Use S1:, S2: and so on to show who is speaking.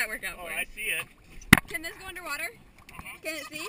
S1: that work out oh, for? Oh, I see it.
S2: Can this go underwater? Uh -huh. Can it see?